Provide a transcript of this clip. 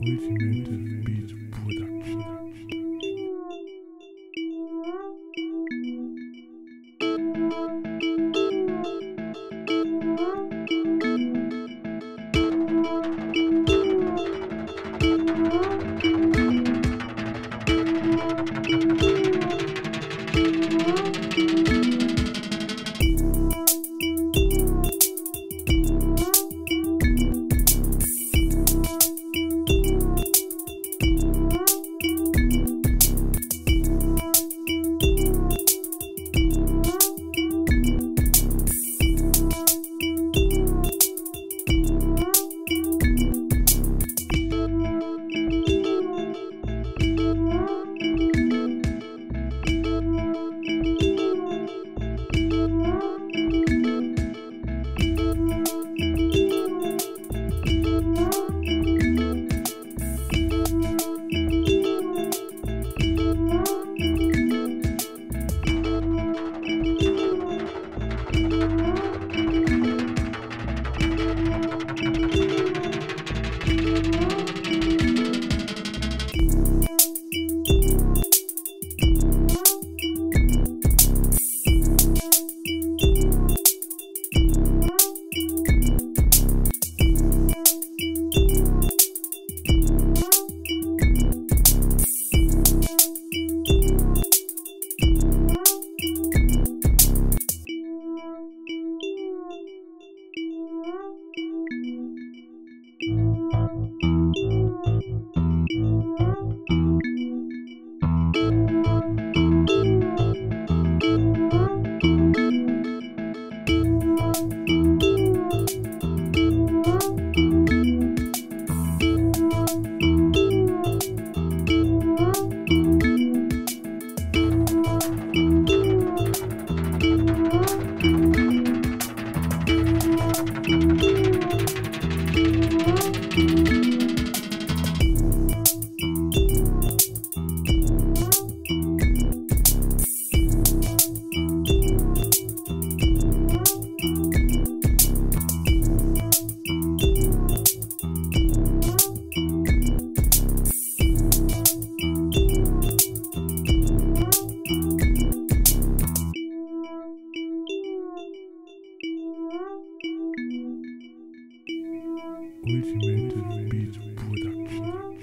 Ultimate Beat Ultimate Beat Production.